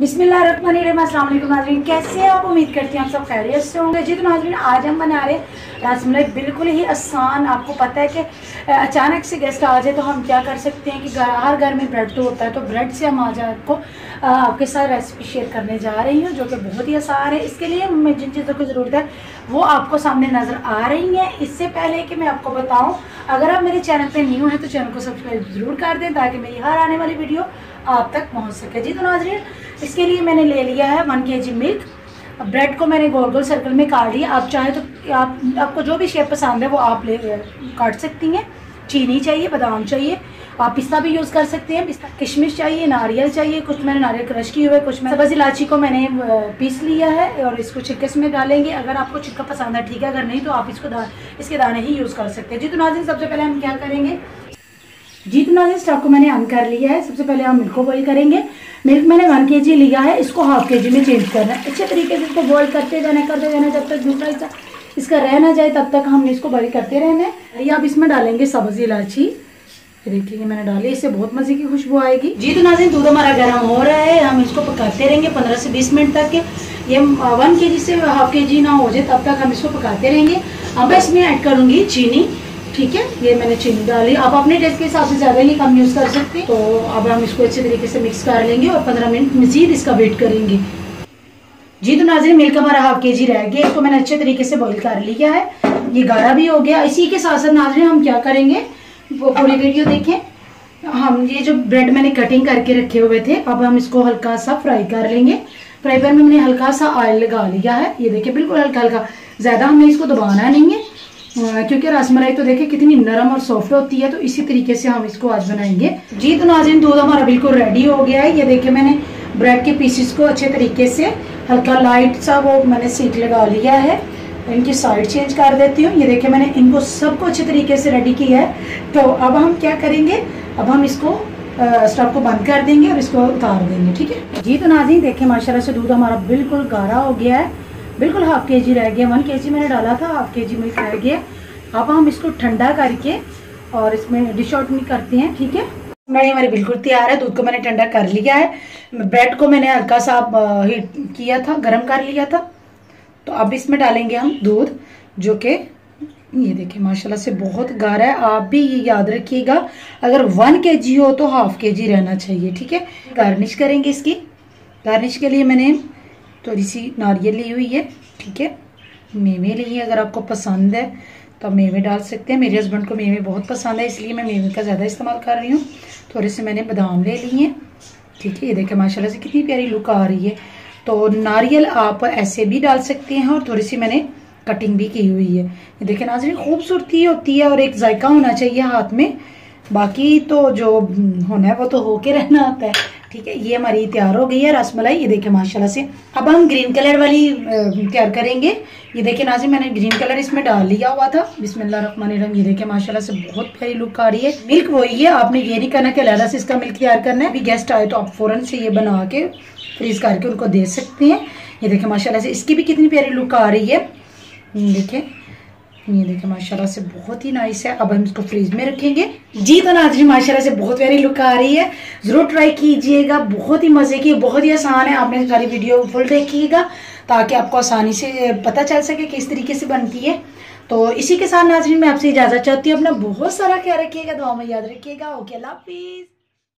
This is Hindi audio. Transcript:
वालेकुम नाजरीन। कैसे हैं आप? उम्मीद करती हैं आप सब खैरियत से होंगे। जी तो नाजरीन, आज हम बना रहे रसमलाई बिल्कुल ही आसान। आपको पता है कि अचानक से गेस्ट आ जाए तो हम क्या कर सकते हैं कि हर घर में ब्रेड तो होता है तो ब्रेड से हम आज आपको आपके साथ रेसिपी शेयर करने जा रही हूँ, जो कि बहुत ही आसान है। इसके लिए हमें जिन चीज़ों की ज़रूरत है, वो आपको सामने नज़र आ रही हैं। इससे पहले कि मैं आपको बताऊँ, अगर आप मेरे चैनल पर न्यू हैं तो चैनल को सब्सक्राइब ज़रूर कर दें, ताकि मेरी हर आने वाली वीडियो आप तक पहुँच सके। जी तो नाजरीन इसके लिए मैंने ले लिया है वन के जी मिल्क ब्रेड को मैंने गोल गोल सर्कल में काट लिया। आप चाहे तो आप आपको जो भी शेप पसंद है वो आप ले काट सकती हैं। चीनी चाहिए बादाम चाहिए। आप पिस्ता भी यूज़ कर सकते हैं। पिस्ता किशमिश चाहिए नारियल चाहिए। कुछ मैंने नारियल क्रश किए हुए कुछ मैं सब्ज़ इलायची को मैंने पीस लिया है और इसको छिक्के में डालेंगे अगर आपको छिक्का पसंद है ठीक है। अगर नहीं तो आप इसको दा, इसके दाने ही यूज़ कर सकते हैं। जी तो नाजिन सबसे पहले हम क्या करेंगे? जी तो नाजिन स्टॉक को मैंने ऑन कर लिया है, सबसे पहले हम मिल्क को बॉइल करेंगे। मिल्क मैंने वन के जी लिया है, इसको हाफ़ के जी में चेंज करना है। अच्छे तरीके से इसको बॉइल करते जाना करते जाना जब तक दूसरा हिस्सा इसका रह ना जाए, तब तक हम इसको बॉइल करते रहना है। अब इसमें डालेंगे सब्ज, इलायची। देखिए मैंने डाली, इससे बहुत मज़े की खुशबू आएगी। जी तो नाजिन दूध हमारा गर्म हो रहा है, हम इसको पकाते रहेंगे पंद्रह से बीस मिनट तक। ये वन के जी से हाफ़ के जी ना हो जाए, तब तक हम इसको पकाते रहेंगे। अब इसमें ऐड करूँगी चीनी। ठीक है, ये मैंने चीनी डाली आप अपने टेस्ट के हिसाब से ज़्यादा ही कम यूज़ कर सकते। हैं तो अब हम इसको अच्छे तरीके से मिक्स कर लेंगे और पंद्रह मिनट मजीद इसका वेट करेंगे। जी तो नाजरी मिल्क हमारा हाफ़ के जी रह गया। इसको मैंने अच्छे तरीके से बॉईल कर लिया है। ये गाढ़ा भी हो गया। इसी के साथ साथ नाजरी हम क्या करेंगे? वो पूरी वीडियो देखें। हम ये जो ब्रेड मैंने कटिंग करके रखे हुए थे, अब हम इसको हल्का सा फ्राई कर लेंगे। फ्राई पैन में मैंने हल्का सा ऑयल लगा लिया है। ये देखिए, बिल्कुल हल्का हल्का ज़्यादा हमें इसको दबाना नहीं है। क्योंकि रसमलाई तो देखिए कितनी नरम और सॉफ्ट होती है तो इसी तरीके से हम इसको आज बनाएँगे। जी तो नाजिन दूध हमारा बिल्कुल रेडी हो गया है। ये देखिए मैंने ब्रेड के पीसेस को अच्छे तरीके से हल्का लाइट सा वो मैंने सीट लगा लिया है। इनकी साइड चेंज कर देती हूँ। ये देखिए मैंने इनको सबको अच्छे तरीके से रेडी किया है। तो अब हम क्या करेंगे? अब हम इसको स्टव को बंद कर देंगे और इसको उतार देंगे, ठीक है? जी तो नाजी देखिए माशाल्लाह से दूध हमारा बिल्कुल गाढ़ा हो गया है। बिल्कुल हाफ़ के जी रह गया। वन के जी मैंने डाला था हाफ़ के जी मिल्क रह गया। अब हम इसको ठंडा करके और इसमें डिश आउट नहीं करते हैं, ठीक है? मैं हमारी बिल्कुल तैयार है, दूध को मैंने ठंडा कर लिया है। ब्रेड को मैंने हल्का सा हीट किया था, गर्म कर लिया था। तो अब इसमें डालेंगे हम दूध, जो कि ये देखिए, माशाल्लाह से बहुत गाढ़ा है। आप भी ये याद रखिएगा, अगर वन के जी हो तो हाफ़ के जी रहना चाहिए, ठीक है? गार्निश करेंगे इसकी। गार्निश के लिए मैंने थोड़ी सी नारियल ली हुई है, ठीक है? मेवे ली है, अगर आपको पसंद है तो आप मेवे डाल सकते हैं। मेरे हस्बैंड को मेवे बहुत पसंद है, इसलिए मैं मेवे का ज़्यादा इस्तेमाल कर रही हूँ। थोड़े से मैंने बादाम ले लिए हैं, ठीक है? ये देखें माशाल्लाह से कितनी प्यारी लुक आ रही है। तो नारियल आप ऐसे भी डाल सकते हैं, और थोड़ी सी मैंने कटिंग भी की हुई है। ये देखें नाजरी खूबसूरती होती है, और एक जायका होना चाहिए हाथ में। बाकी तो जो होना है, वो तो होके रहना आता है। ठीक है, ये हमारी तैयार हो गई है रसमलाई। ये देखिए, माशाल्लाह से। अब हम ग्रीन कलर वाली तैयार करेंगे। ये देखिए नाजी मैंने ग्रीन कलर इसमें डाल लिया हुआ था। बिस्मिल्लाहिर्रहमानिर्रहीम, ये देखिए, माशाल्लाह से बहुत प्यारी लुक आ रही है। मिल्क वही है, आपने ये नहीं करना कि अलहदा से इसका मिल्क तैयार करना है। अभी गेस्ट आए तो आप फ़ौरन से ये बना के फ्रीज करके उनको दे सकते हैं। ये देखें माशाल्लाह से इसकी भी कितनी प्यारी लुक आ रही है। देखें ये देखें माशाल्लाह से बहुत ही नाइस है। अब हम इसको फ्रीज में रखेंगे। जी तो नाजरी माशाल्लाह से बहुत प्यारी लुक आ रही है। ज़रूर ट्राई कीजिएगा। बहुत ही मज़े की, बहुत ही आसान है। आपने सारी वीडियो फुल देखिएगा ताकि आपको आसानी से पता चल सके किस तरीके से बनती है। तो इसी के साथ नाजरीन, मैं आपसे इजाज़त चाहती हूँ। अपना बहुत सारा ख्याल रखिएगा, दुआ में याद रखिएगा। ओके, अल्लाह हाफिज़।